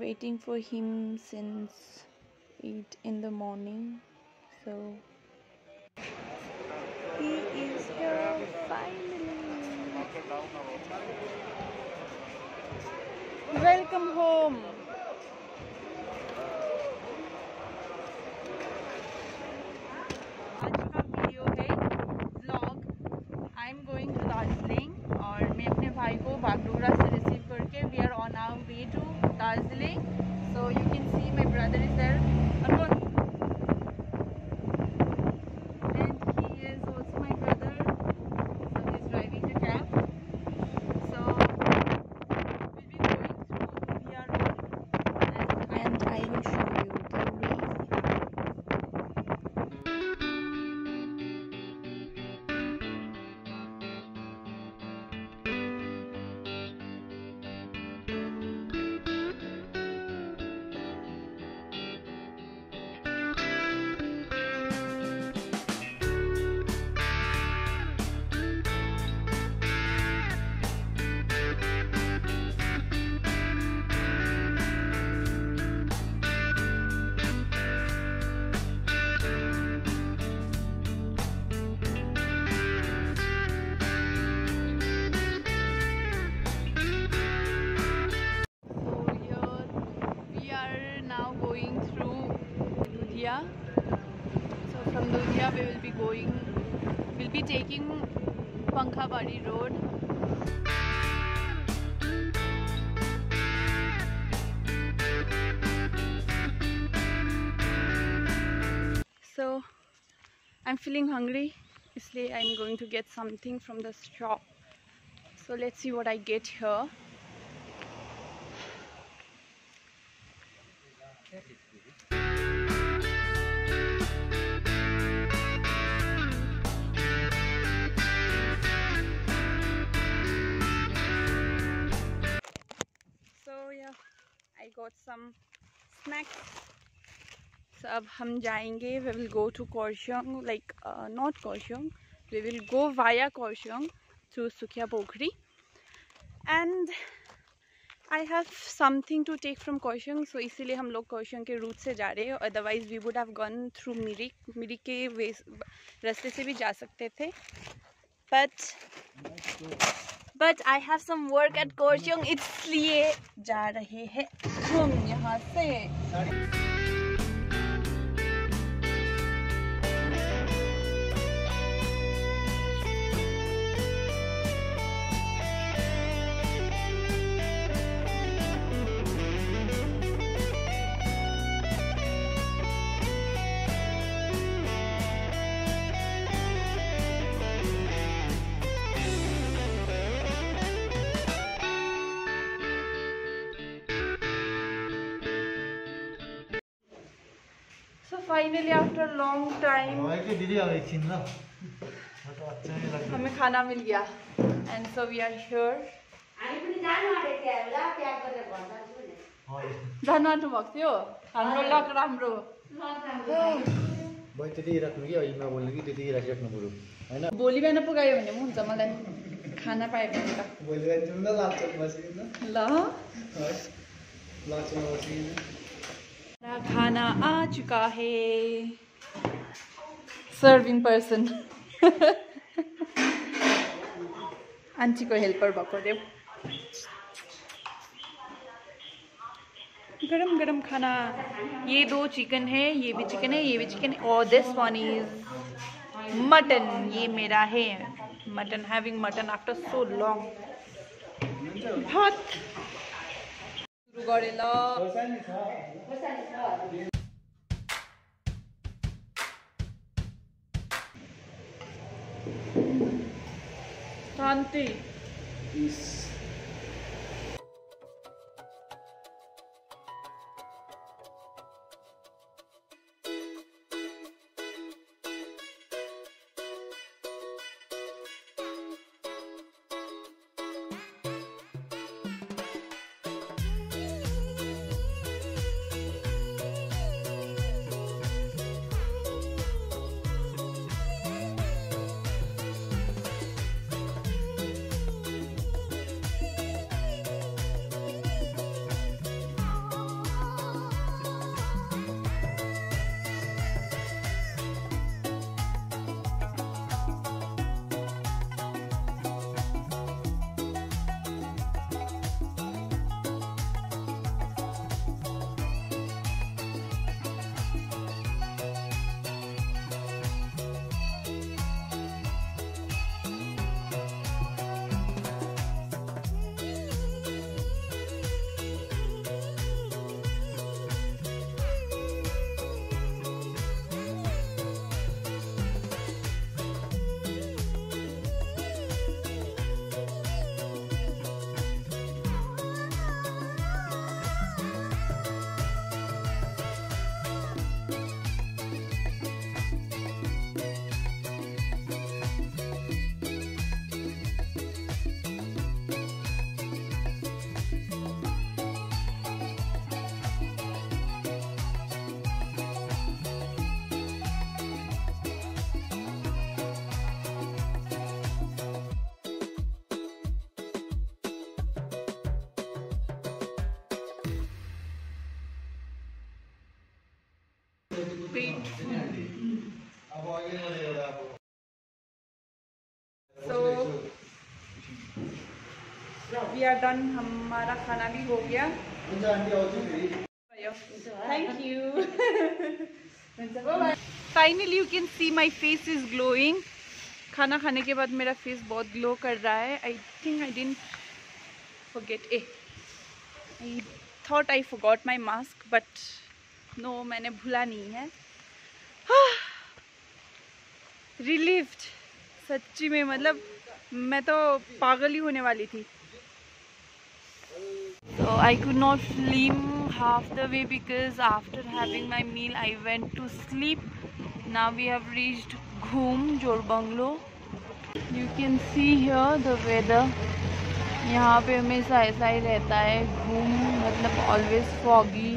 waiting for him since 8 in the morning. So he is here finally. Welcome home. So from Ludia we will be going, we'll be taking Pankhabadi Road. So I'm feeling hungry, So I'm going to get something from the shop. So let's see what I get here. Got some snacks. So अब हम जाएँगे will go to Kaohsiung like uh, not Kaohsiung we will go via Kaohsiung to Sukhia Pokhri and I have something to take from Kaohsiung so इसीलिए हम लोग Kaohsiung के root से जा रहे हैं otherwise we would have gone through Mirik Mirik के way रास्ते से भी जा सकते थे but but I have some work at Kaohsiung इसलिए जा रहे हैं हम यहाँ से। फाइनली आफ्टर लॉन्ग टाइम हमें खाना मिल गया। And so we are sure जानु आँट्नु भएको थियो हाम्रो लक राम्रो कि? अहिले पऱ्यो होइन? भोलि बिहान पुगायो भने हुन्छ मलाई खाना पायो भने त। भोलि बिहान ल। खाना आ चुका है। सर्भिङ पर्सन आन्टीको हेल्पर भएको गरम गरम खाना। ये दो चिकन है, ये भी चिकन है, ये भी चिकन और दिस वन इज़ मटन ये मेरा है। Mutton having mutton after so long भात। गरेर शान्ति। सो वी आर डन हमारा खाना भी हो गया। Thank you finally you can see my face is glowing खाना खाने के बाद मेरा फेस बहुत ग्लो कर रहा है। I think I didn't forget a I thought I forgot my mask but no मैंने भूला नहीं है। रिलीफ सच्ची में मतलब मैं तो पागल ही होने वाली थी। तो I could not sleep half the way because after having my meal I went to sleep ना we have reached Ghum Jor bungalow you can see here the weather यहाँ पे हमेशा ऐसा ही रहता है। घूम मतलब ऑलवेज फॉगी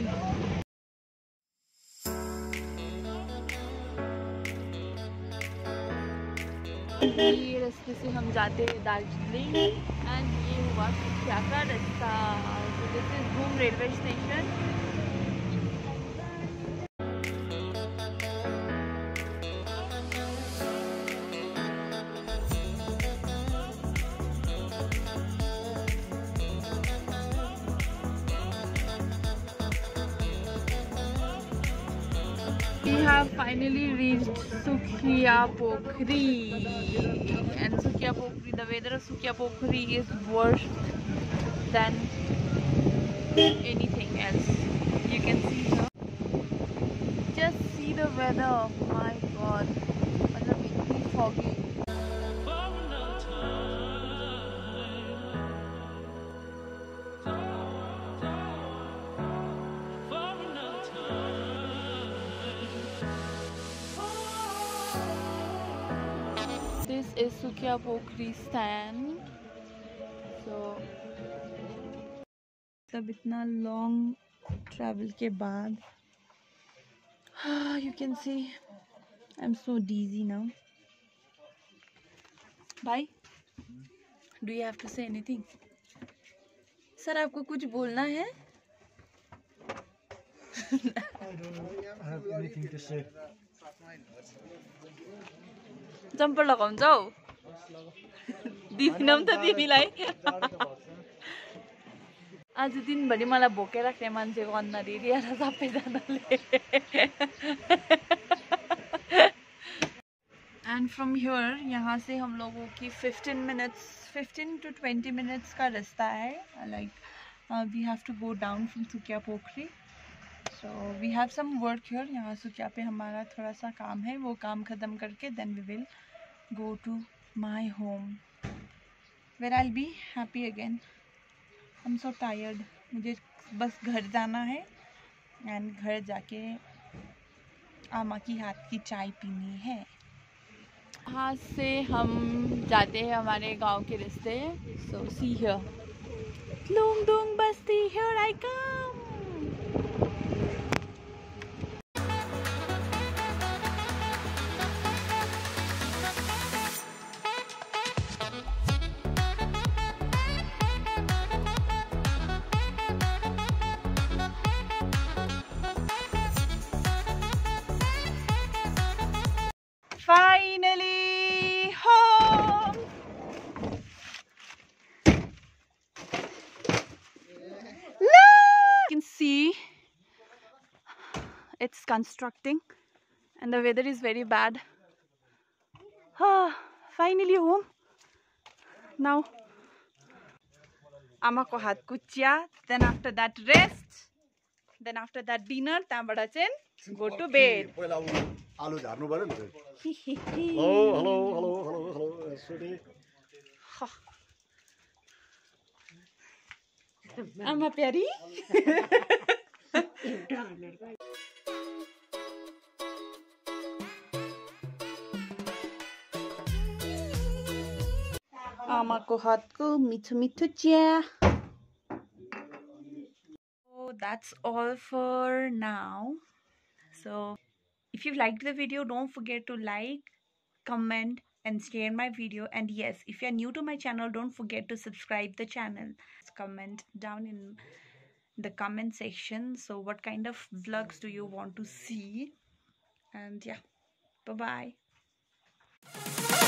ये रास्ते से हम जाते हैं दार्जिलिंग। एंड ये हुआ क्या का रास्ता। Ghum railway station We have finally reached Sukhia Pokhri. And Sukhia Pokhri, the weather of Sukhia Pokhri is worse than anything else. You can see here. Just see the weather. Oh my god. It's foggy. Is Sukhia Pokhri stand. So मतलब इतना long travel के बाद you can see I am so dizzy now भाई do you have to say anything sir आपको कुछ बोलना है I don't know. I have anything to say. Jumper लगाउँछौ दिदिनँ त तिमीलाई आज दिनभरि मलाई भोकै राख्ने मान्छेको अनुहार हेरिएर सबैजनाले एंड फ्रॉम हियर यहाँ से हम लोगों की 15 मिनट्स 15 टू 20 मिनट्स का रास्ता है. Like we have to go down from Sukia Pokhari so we have some work here यहाँ सुकिया पे हमारा थोड़ा सा काम है। वो काम ख़त्म करके then we will go to my home where I be happy again I am so tired मुझे बस घर जाना है एंड घर जाके आमा की हाथ की चाय पीनी है। यहाँ से हम जाते हैं हमारे गाँव के रास्ते। सो सी here Lung Dung Basti here I come constructing and the weather is very bad. Ah, finally home. Now आमाको हातको chia then after that rest then after that dinner त्यहाँबाट चाहिँ गो टु बेड पहिला आलु झार्नु पऱ्यो नि? Hello hello hello hello hello सुटी आमा प्यारी आमाको हातको मिठो मिठो chia So that's all for now. So if you liked the video, don't forget to like, comment, and share my video. And yes, if you're new to my channel, don't forget to subscribe the channel. Comment down in the comment section. So what kind of vlogs do you want to see? and yeah bye bye